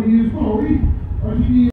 many years old.